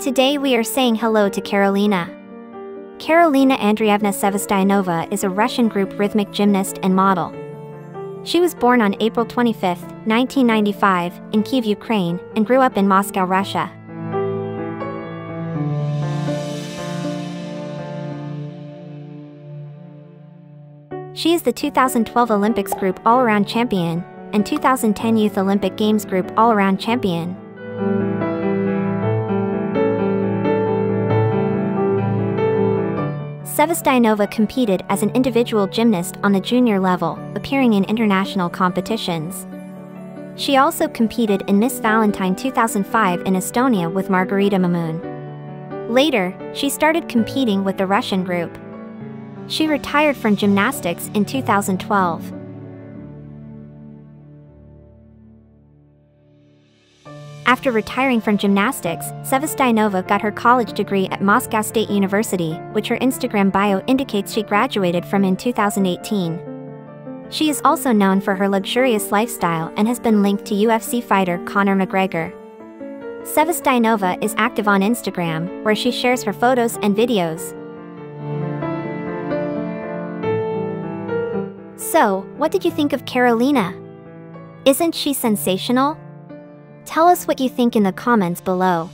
Today we are saying hello to Karolina. Karolina Andreyevna Sevastyanova is a Russian group rhythmic gymnast and model. She was born on April 25, 1995, in Kiev, Ukraine, and grew up in Moscow, Russia. She is the 2012 Olympics Group All-Around Champion and 2010 Youth Olympic Games Group All-Around Champion. Sevastyanova competed as an individual gymnast on the junior level, appearing in international competitions. She also competed in Miss Valentine 2005 in Estonia with Margarita Mamun. Later, she started competing with the Russian group. She retired from gymnastics in 2012. After retiring from gymnastics, Sevastyanova got her college degree at Moscow State University, which her Instagram bio indicates she graduated from in 2018. She is also known for her luxurious lifestyle and has been linked to UFC fighter Conor McGregor. Sevastyanova is active on Instagram, where she shares her photos and videos. So, what did you think of Karolina? Isn't she sensational? Tell us what you think in the comments below.